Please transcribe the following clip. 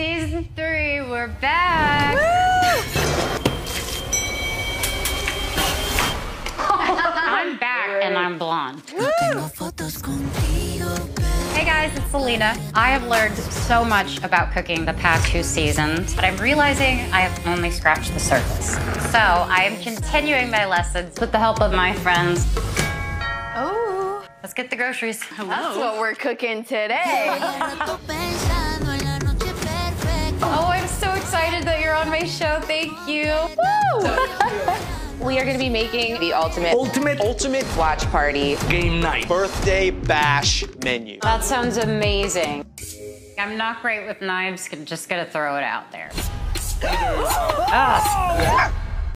Season three, we're back. I'm back and I'm blonde. Hey guys, it's Selena. I have learned so much about cooking the past two seasons, but I'm realizing I have only scratched the surface. So I am continuing my lessons with the help of my friends. Oh, let's get the groceries. That's what we're cooking today. on my show. Thank you. we are going to be making the ultimate Ultimate Ultimate watch party. game night. birthday bash menu. That sounds amazing. I'm not great with knives. Just gonna throw it out there. Ah.